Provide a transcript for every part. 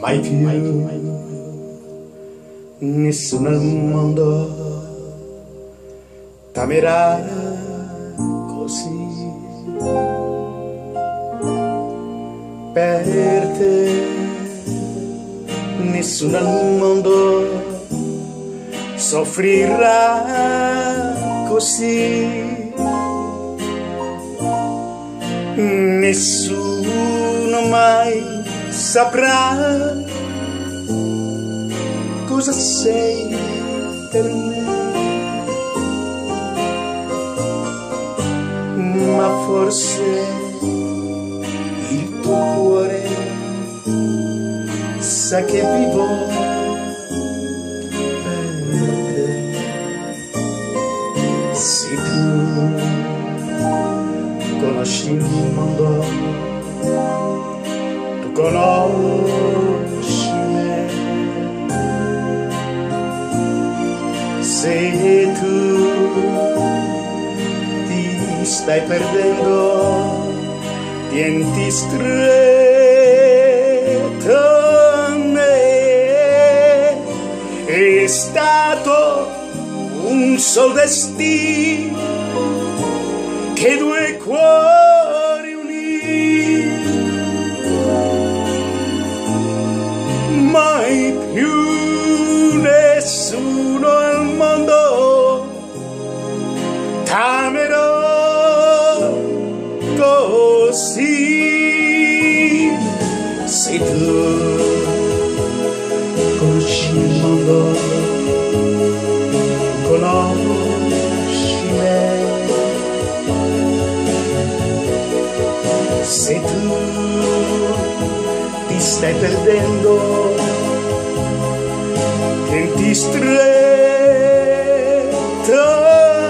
mai più nessuno al mondo t'amerà così. Per te nessuno al mondo soffrirà così. Nessuno mai saprà cosa sei per me. Ma forse il tuo cuore sa che vivo per te. Tu conosci il mondo, conosci me. Se tu ti stai perdendo, tienti stretto me. È stato un sol destino nessuno al mondo t'amerò così. Se tu conosci il mondo, conosci me. Se tu ti stai perdendo, senti stretta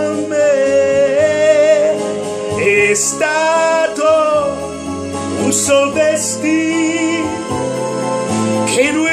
a me. È stato un sol destino che lui